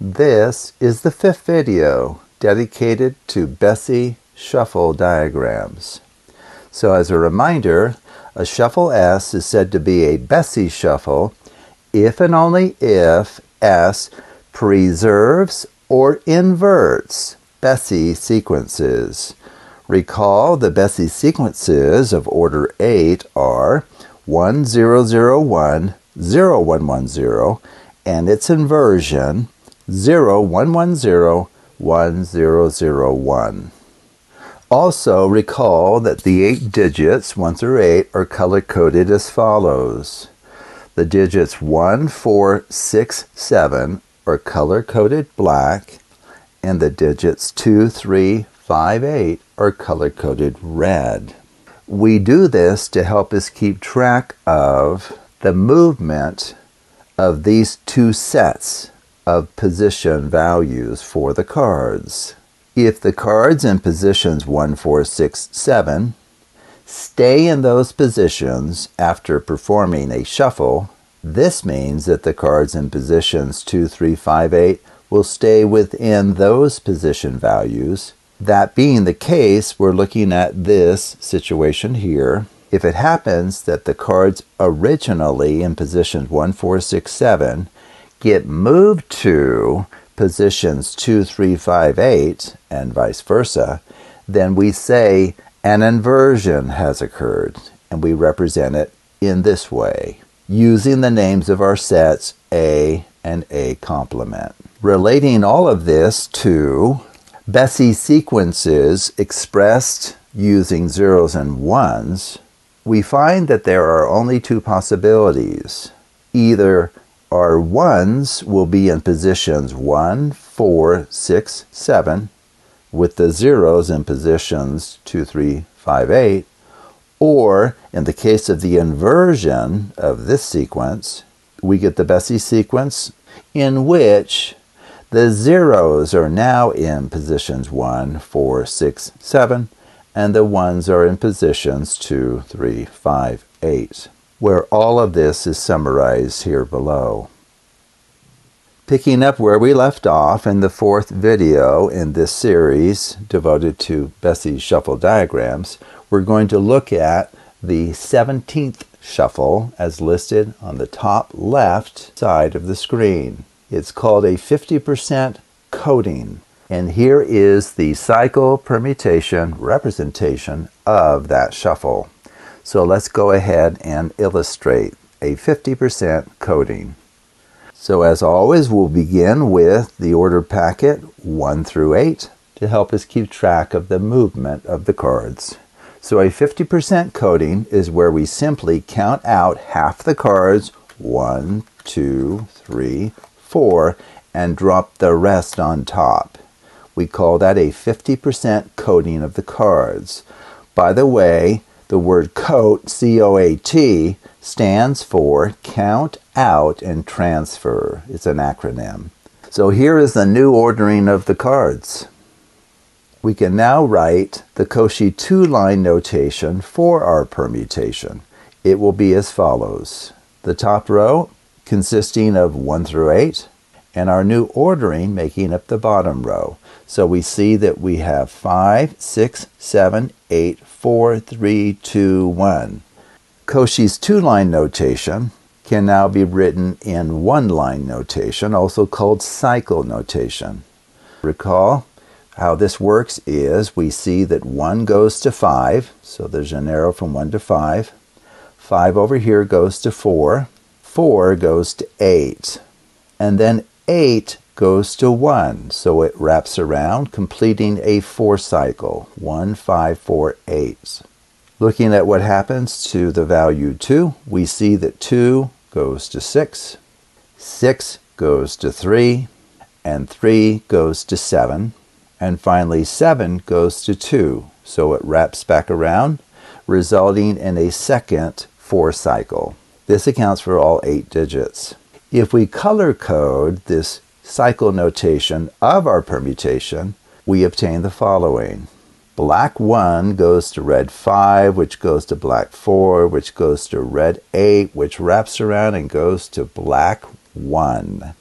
This is the fifth video dedicated to Bessey shuffle diagrams. So as a reminder, a shuffle S is said to be a Bessey shuffle if and only if S preserves or inverts Bessey sequences. Recall the Bessey sequences of order 8 are 1001, 0110, and its inversion 0110, 1001. Also recall that the eight digits 1 through 8 are color coded as follows. The digits 1, 4, 6, 7 are color coded black, and the digits 2, 3, 5, 8 are color coded red. We do this to help us keep track of the movement of these two sets of position values for the cards. If the cards in positions 1, 4, 6, 7 stay in those positions after performing a shuffle, this means that the cards in positions 2, 3, 5, 8 will stay within those position values. That being the case, we're looking at this situation here. If it happens that the cards originally in positions 1, 4, 6, 7 get moved to positions 2, 3, 5, 8, and vice versa, then we say an inversion has occurred, and we represent it in this way, using the names of our sets A and A complement. Relating all of this to Bessey sequences expressed using zeros and ones, we find that there are only two possibilities. Either our ones will be in positions 1, 4, 6, 7, with the zeros in positions 2, 3, 5, 8, or in the case of the inversion of this sequence, we get the Bessey sequence in which the zeros are now in positions 1, 4, 6, 7, and the ones are in positions 2, 3, 5, 8 where all of this is summarized here below. Picking up where we left off in the fourth video in this series devoted to Bessey's shuffle diagrams, we're going to look at the 17th shuffle as listed on the top left side of the screen. It's called a 50% COATing. And here is the cycle permutation representation of that shuffle. So let's go ahead and illustrate a 50% COATing. So as always, we'll begin with the order packet 1 through 8 to help us keep track of the movement of the cards. So a 50% COATing is where we simply count out half the cards, 1, 2, 3, 4, and drop the rest on top. We call that a 50% COATing of the cards. By the way, the word COAT, C O A T, stands for Count Out and Transfer. It's an acronym. So here is the new ordering of the cards. We can now write the Cauchy two line notation for our permutation. It will be as follows the top row consisting of 1 through 8, and our new ordering making up the bottom row. So we see that we have 5, 6, 7, 8, 4, 3, 2, 1. Cauchy's two-line notation can now be written in one-line notation, also called cycle notation. Recall how this works is we see that 1 goes to 5, so there's an arrow from 1 to 5. 5 over here goes to 4. 4 goes to 8. And then 8 goes to 1. So it wraps around, completing a 4 cycle. 1, 5, 4, 8. Looking at what happens to the value 2, we see that 2 goes to 6, 6 goes to 3, and 3 goes to 7, and finally 7 goes to 2. So it wraps back around, resulting in a second 4 cycle. This accounts for all 8 digits. If we color code this cycle notation of our permutation, we obtain the following. Black 1 goes to red 5, which goes to black 4, which goes to red 8, which wraps around and goes to black 1.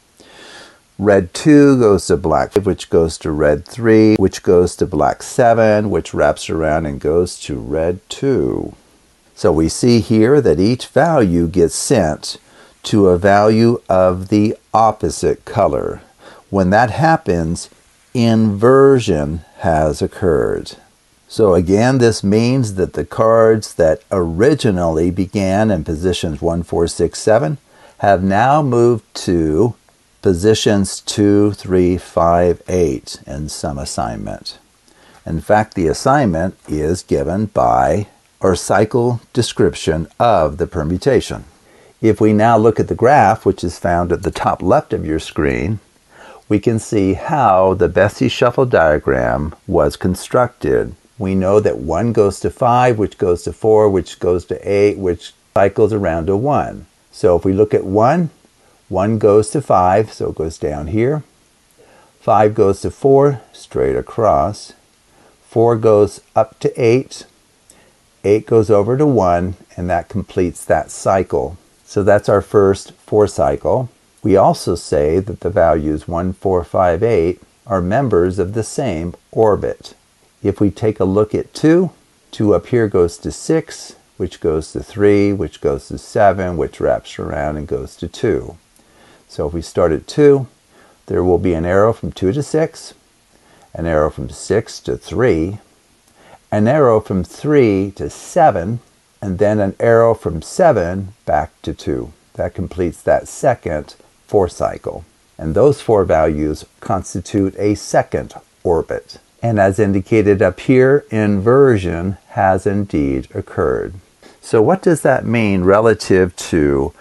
Red 2 goes to black, five, which goes to red 3, which goes to black 7, which wraps around and goes to red 2. So we see here that each value gets sent to a value of the opposite color. When that happens, inversion has occurred. So again, this means that the cards that originally began in positions 1, 4, 6, 7 have now moved to positions 2, 3, 5, 8 in some assignment. In fact, the assignment is given by our cycle description of the permutation. If we now look at the graph, which is found at the top left of your screen, we can see how the Bessey shuffle diagram was constructed. We know that 1 goes to 5, which goes to 4, which goes to 8, which cycles around to 1. So if we look at 1, 1 goes to 5, so it goes down here. 5 goes to 4, straight across. 4 goes up to 8. 8 goes over to 1, and that completes that cycle. So that's our first 4 cycle. We also say that the values 1, 4, 5, 8 are members of the same orbit. If we take a look at 2, 2 up here goes to 6, which goes to 3, which goes to 7, which wraps around and goes to 2. So if we start at 2, there will be an arrow from 2 to 6, an arrow from 6 to 3, an arrow from 3 to 7, and then an arrow from 7 back to 2. That completes that second 4 cycle. And those four values constitute a second orbit. And as indicated up here, inversion has indeed occurred. So what does that mean relative to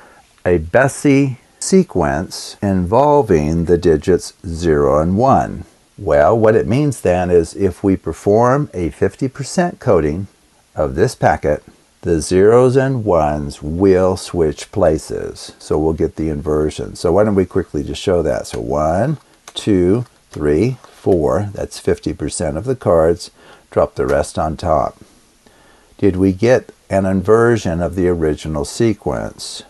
a Bessey sequence involving the digits 0 and 1. Well, what it means then is if we perform a 50% COATing of this packet, the zeros and ones will switch places. So we'll get the inversion. So why don't we quickly just show that. So one, two, three, four. That's 50% of the cards. Drop the rest on top. Did we get an inversion of the original sequence?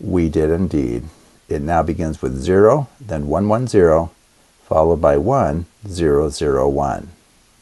We did indeed. It now begins with 0, then 110, followed by 1, 0, 0, 1.